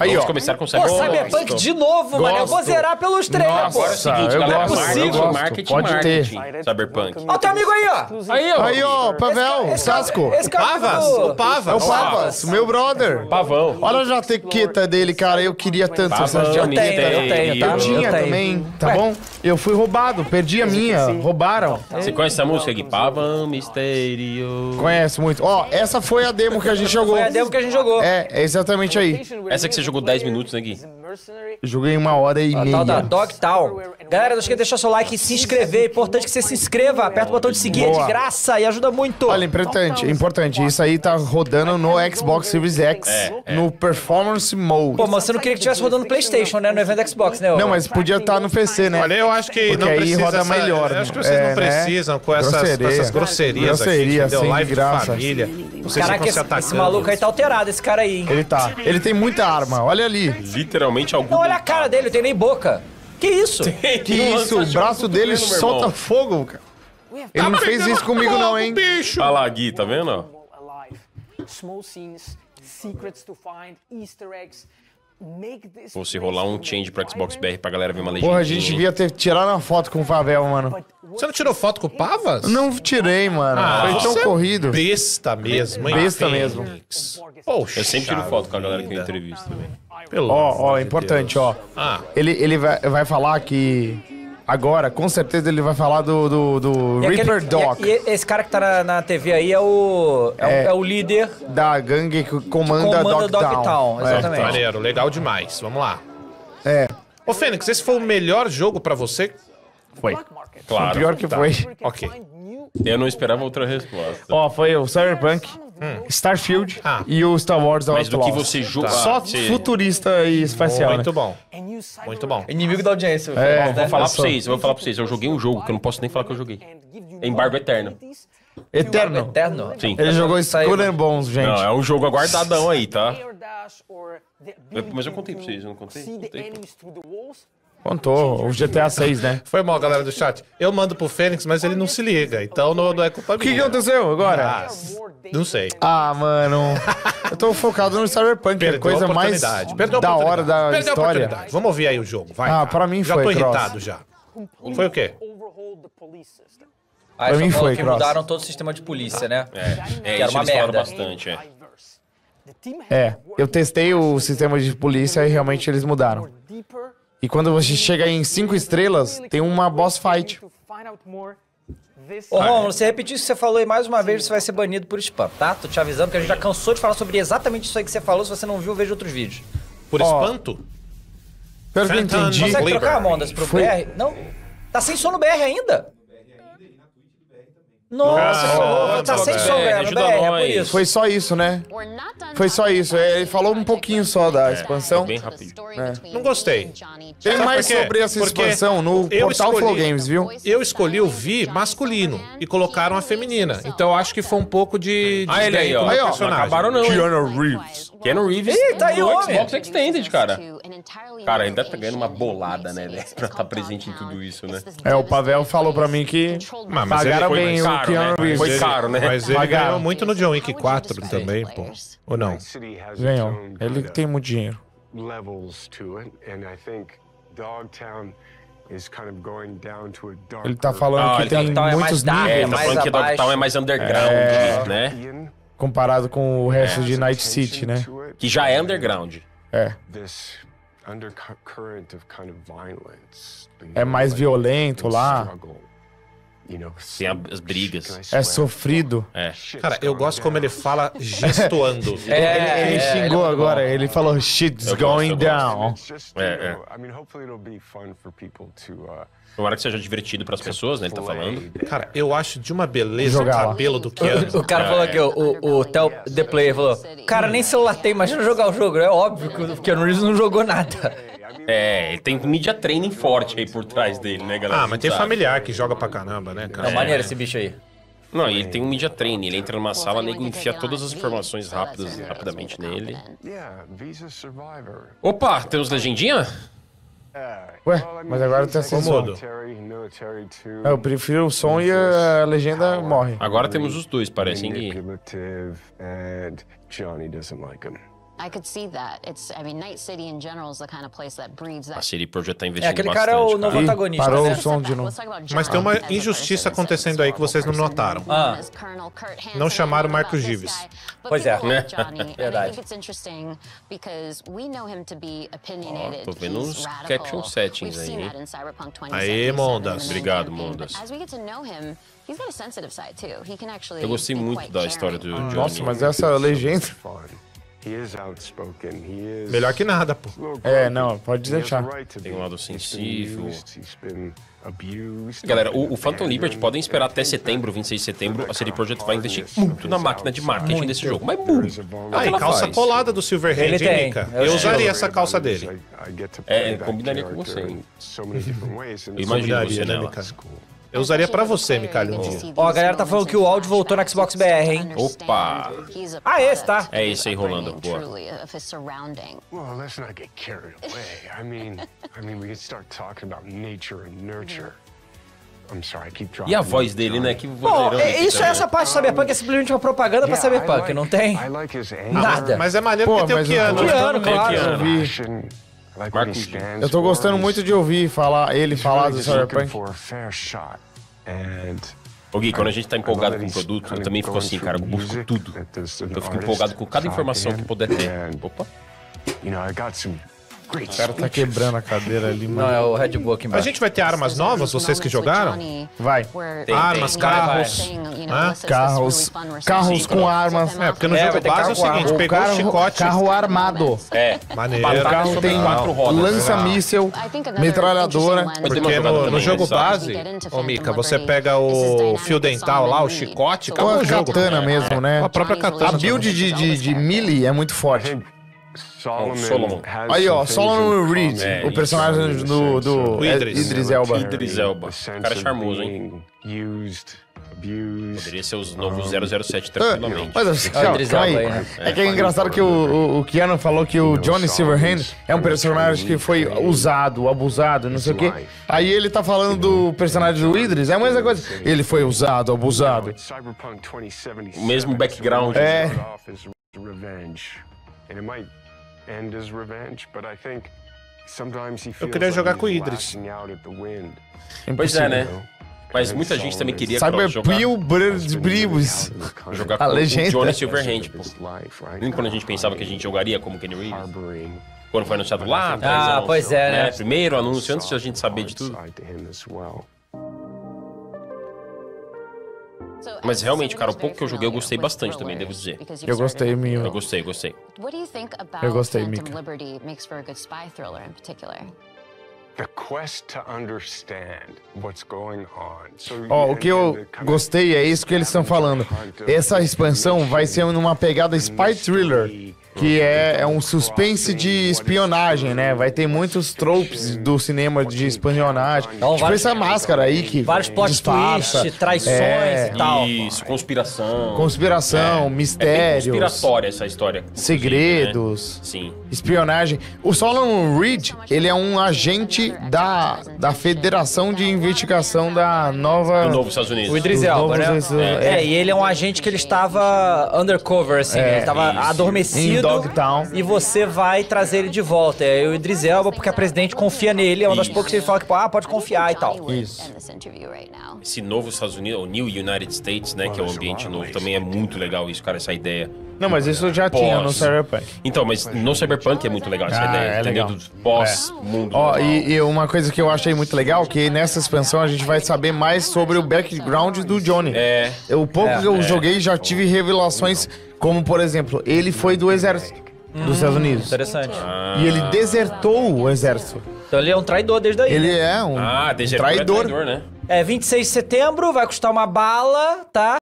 Aí, Vamos ó. começar com Pô, Cyberpunk. Cyberpunk de novo, mano. Eu vou Gosto. zerar pelos três, pô. Nossa, Agora é o seguinte, eu galera. gosto, marketing, gosto. marketing, Pode ter. marketing. Cyberpunk. Ó, teu amigo aí, ó. Aí, ó. Aí, ó, Pavel, Esse cara- Casco. Esse Pavas, do- o Pavas. É o Pavas, meu brother. Pavão. Olha a jaqueta dele, cara. Eu queria tanto essa Pavão, jaqueta. Eu tenho, eu tenho? Eu tinha Eu tenho. também, tá bom? Eu fui roubado, perdi a minha, roubaram. Você conhece essa música aqui? Pavão Mistério. Conhece muito. Ó, essa foi a demo que a gente jogou. Foi a demo que a gente jogou. É, é exatamente aí. Essa que você jogou 10 minutos, né, Gui? Joguei uma hora e A tal da meia. Dogtown. Galera, não esqueça de deixar seu like e se inscrever. É importante que você se inscreva. Aperta o botão de seguir, é de Boa. graça e ajuda muito. Olha, importante, importante. Isso aí tá rodando no Xbox Series X, no Performance Mode. Pô, mas você não queria que tivesse rodando no PlayStation, né? No evento Xbox, né? Não, mas podia estar no PC, né? Olha, eu acho que Porque não aí precisa. roda essa- melhor, eu acho que vocês é, não né? precisam com essas, com Grosseria. essas grosserias Grosseria, aqui, assim, Live de graça. família. Vocês Caraca, ficam esse, se atacando. esse maluco aí tá alterado, esse cara aí. hein? Ele tá. Ele tem muita arma, olha ali. Literalmente algum. Não, olha a cara dele, não tem nem boca. Que isso? Que isso, o braço dele solta fogo, cara. Ele não fez isso comigo não, hein? bicho! Olha lá, Gui, tá vendo? Small scenes, secrets to find, Easter eggs. Ou se rolar um change pro Xbox BR pra galera ver uma legenda. Porra, a gente devia ter tirado uma foto com o Pavel, mano. Você não tirou foto com o Pavas? Não tirei, mano. Foi tão você é corrido. Besta mesmo, hein? Besta Fênix? Poxa. Eu sempre tiro foto com a galera que tem entrevista também. Pelo Ó, amor ó, de importante, Deus. ó. Ah, Ele, ele vai, vai falar que. Agora, com certeza, ele vai falar do, do, do E aquele- Reaper Doc. E, e esse cara que tá na, na TV aí é o. É, o- É. é o líder. Da gangue que comanda, Comanda Dogtown. Dogtown, É. exatamente. maneiro, legal demais. Vamos lá. É, Ô, Fênix, esse foi o melhor jogo pra você? foi. Claro. Pior que foi. Ok. Eu não esperava outra resposta. Ó, foi o Cyberpunk, Starfield Ah. e o Star Wars Mas do que você joga. Só você... futurista e espacial, Muito né? bom. Muito bom. Inimigo da audiência. É? Vou falar Eu pra vocês, eu vou falar pra vocês. Eu joguei um jogo que eu não posso nem falar que eu joguei. Embargo Eterno. Eterno. Eterno. Sim. Ele jogou Saiu. Skull and Bones, gente. Não, é um jogo aguardadão aí, tá? the mas eu contei pra vocês, eu não contei? The Contei. the. Contou, o GTA 6, né? Foi mal, galera do chat. Eu mando pro Fênix, mas ele não se liga. Então não, não é culpa O que, que minha. aconteceu agora? Ah, não sei. Ah, mano. Eu tô focado no Cyberpunk, que é a Perdeu coisa a mais oportunidade. Perdeu a da hora da Perdeu a história. oportunidade. Vamos ouvir aí o jogo, vai. Ah, cara. pra mim já foi, tô Cross. irritado já. Foi o quê? Overhaul the police system. Aí Pra só mim falou foi, que Cross. mudaram todo o sistema de polícia, né? É, é Que era isso uma eles merda. bastante, é. É, eu testei o sistema de polícia e realmente eles mudaram. E quando você chega em 5 estrelas, tem uma boss fight. Ô, Romulo, você repetir isso que você falou aí mais uma vez, você vai ser banido por spam, tá? Tô te avisando que a gente já cansou de falar sobre exatamente isso aí que você falou. Se você não viu, veja outros vídeos. Por Ó, espanto? Pelo que eu entendi, Consegue trocar a Mondas pro Foi- BR? Não? Tá sem som no BR ainda? Nossa, que horror. Tá sem som, galera, no ajuda BR, é por isso. foi só isso, né? Foi só isso. é, Ele falou um pouquinho só da expansão. bem rápido. Não gostei. Tem Sabe mais sobre essa Porque expansão no portal escolhi- Flow Games, viu? Eu escolhi o Vi masculino e colocaram a feminina. Então eu acho que foi um pouco de. de Ah, ele aí, ó. Aí, ó, Não acabaram não. Keanu Reeves. Keanu Reeves Ih, tá aí, no. Xbox Extended, cara. Cara, ainda tá ganhando uma bolada, né, né? Pra estar presente em tudo isso, né? É, o Pavel falou pra mim que Mas, mas pagaram foi bem caro, o Keanu né? Reeves. Foi caro, né? Mas ele Pagaram. ganhou muito no John Wick 4 também, pô. Ou não? Ganhou. Ele tem muito dinheiro. levels to it, and I think Dogtown is kind of going down to a dark. Ele tá falando Ah, que tem Dogtown é mais muitos É, níveis ele tá falando que. Dogtown é mais underground, né? Comparado com o resto de Night City, né? Que já é underground. É. É mais violento lá. Tem as brigas. É sofrido. É. Cara, eu gosto como ele fala gestuando. É, ele é, xingou é agora, ele falou shit's Eu going gosto. down. É, é. Uh, Tomara que seja divertido pras pessoas, né? Ele tá falando. Cara, eu acho de uma beleza Jogar o lá. cabelo do Keanu. O cara falou aqui, o, o, o Tel The Player falou: Cara, nem celular tem, imagina jogar o jogo. É óbvio que o Keanu Reeves não jogou nada. É, ele tem media training forte aí por trás dele, né, galera? Ah, mas tem familiar que joga pra caramba, né, cara? É maneiro esse bicho aí. Não, e ele tem um media training. Ele entra numa sala, nego enfia todas as informações rápidas, rapidamente nele. yeah, Visa Survivor. Opa, temos legendinha? Ué, mas agora Visa sem som. military, military too. É, Eu prefiro o som e a legenda morre. Agora temos os dois, parece, hein, Gui? Manipulative, and Johnny doesn't like him. I could see that. It's, I mean, Night City in general is the kind of place that breeds A that. CD Projekt tá É, investindo aquele bastante, cara é o novo Ih, antagonista, parou né? o som de novo. Mas tem uma injustiça acontecendo aí que vocês não notaram. Ah. Não chamaram Marcos Gives. Pois é. Verdade. Verdade. Ó, tô vendo uns caption settings aí, hein? Aê, Mondas. Obrigado, Mondas. Eu gostei muito da história do Johnny. Nossa, mas essa legenda. Fun. He is outspoken. He is. Melhor que nada, pô. É, não, pode deixar. Tem um lado He's been sensível. Galera, o, o Phantom Liberty podem esperar até setembro, 26 de setembro. A CD Projekt vai investir muito na máquina de marketing desse jogo. Mas muito. Ah, e ela calça faz. colada do Silverhand, hein. Mika? Eu usaria essa calça dele. É, combinaria com você, hein? Eu imagino você né, nela. Mika? Eu usaria pra você, Mikael, um dia. Ó, a galera tá falando que o áudio voltou no Xbox BR, hein? Opa! Ah, esse, tá? É esse aí rolando, boa. Well, let's not get carried away. I mean, I mean, we can start talking about nature and nurture. I'm sorry, I keep dropping. E a voz dele, né? Que Bom, é- isso é essa parte do Cyberpunk, é simplesmente uma propaganda pra Yeah, Cyberpunk, like- não tem? Like. Nada. Mas é maneiro Pô, porque tem o Keanu. Keanu, claro. Marcos, Eu tô gostando muito de ouvir falar, ele falar do Cyberpunk. Ô Gui, quando a gente tá empolgado com o produto, eu também fico going assim, cara, eu busco tudo. Eu fico empolgado com cada shot informação in. que puder ter. Opa. you know, I got some O cara tá quebrando a cadeira ali, Não, mano. é o Red Bull aqui A embaixo. gente vai ter armas novas, vocês que jogaram? Vai. Tem, Armas, tem. carros. Ah, Carros, carros com armas. É, porque no É, jogo base é o carro com seguinte, pegou o carro, chicote... carro armado. É. Maneiro. O carro tem quatro rodas. lança-míssel, metralhadora. Porque no, no jogo base, ô Mika, você pega o fio dental lá, o chicote, Ou acabou a katana mesmo, né? A própria katana. A build de, de, de melee é muito forte. Solomon, Solomon. has Aí, ó, Solomon Reed. É, o personagem do, do é, Idris. Idris Elba. Idris Elba. Cara charmoso, hein? being Used, abused. Poderia ser os novos 007 Ah, tranquilamente. Mas assim, calma, Idris calma aí. Né? É que é engraçado que o, o, Keanu falou que o Johnny Silverhand é um personagem que foi usado, abusado, não sei o quê. Aí ele tá falando do personagem do Idris, é a mesma coisa. Ele foi usado, abusado. Cyberpunk 2077 O mesmo background. É. feels queria like jogar he's com o Idris. lashing out at the wind, Pois é, né? Mas muita gente também queria is- jogar, been Bribus. jogar of A com o legenda. Johnny Silverhand, pô. Nem quando a gente pensava que a gente jogaria como Kenny Reeves. Quando foi anunciado lá, Ah, pois é, né? Primeiro anúncio, antes de a gente saber de tudo. Mas realmente, cara, o pouco que eu joguei eu gostei bastante também, devo dizer. Eu gostei, Mio. Eu gostei, gostei. Eu gostei, Mika. Ó, o and- que eu gostei é isso que eles estão falando. Essa expansão vai ser numa pegada spy thriller, que é, é um suspense de espionagem, né? Vai ter muitos tropes do cinema de espionagem. Então, tipo vários- essa máscara aí que Vários plot twists, traições É. e tal. Isso, conspiração. conspiração, É bem mistérios, conspiratória essa história. segredos. Né? Sim. espionagem. O Solomon Reed, ele é um agente da, da Federação de Investigação da Nova... Do novo Estados Unidos. O Idris Elba, né? É. é. e ele é um agente que ele estava undercover, assim, ele estava adormecido. Em Dogtown. E você vai trazer ele de volta. É o Idris Elba, porque a presidente confia nele, é uma das poucas que ele fala que, ah, pode confiar e tal. Isso. Esse novo Estados Unidos, o New United States, né, que é o ambiente novo, também é muito legal isso, cara, essa ideia. Não, mas isso já tinha no Pós. Cyberpunk. Então, mas no Cyberpunk é muito legal essa Ah, ideia, é entendeu? legal. Do pós-mundo. Ó, e, e uma coisa que eu achei muito legal, que nessa expansão a gente vai saber mais sobre o background do Johnny. É. O pouco que eu joguei já tive revelações, como por exemplo, ele foi do exército dos Estados Unidos. Interessante. E ele desertou o exército. Então ele é um traidor desde aí. Ele é um Ah, desertor é traidor. traidor, né? É 26 de setembro, vai custar uma bala, tá?